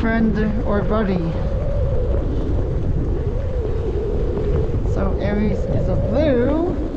friend or buddy. So Aries is a blue.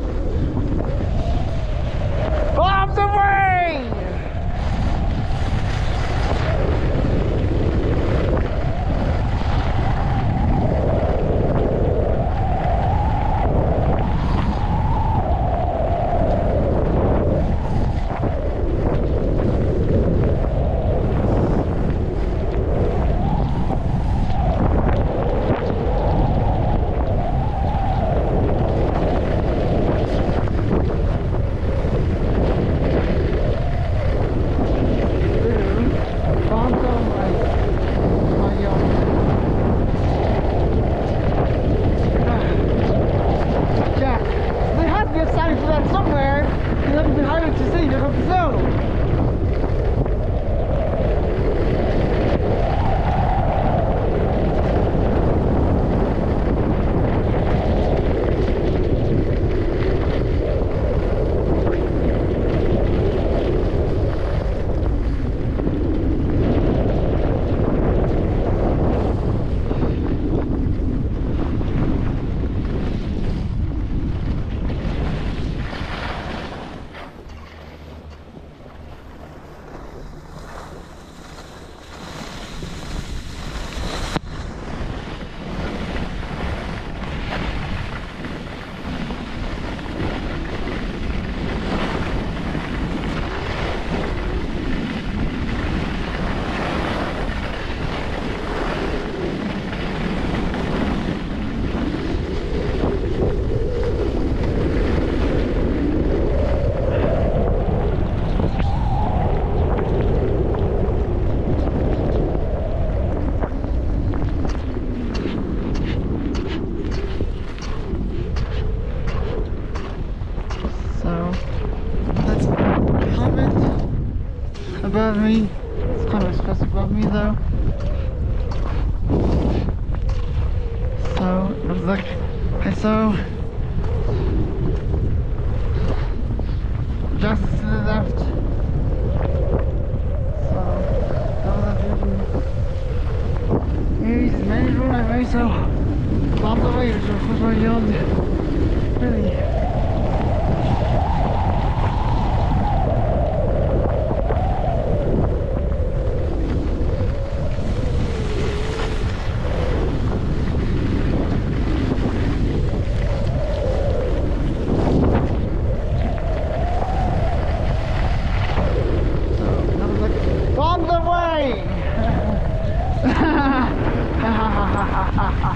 Above me. It's kind of just above me though. So it was like I saw just to the left. So that was a view. Many run away so bombs away which of course I really 哈哈哈哈哈哈哈哈哈哈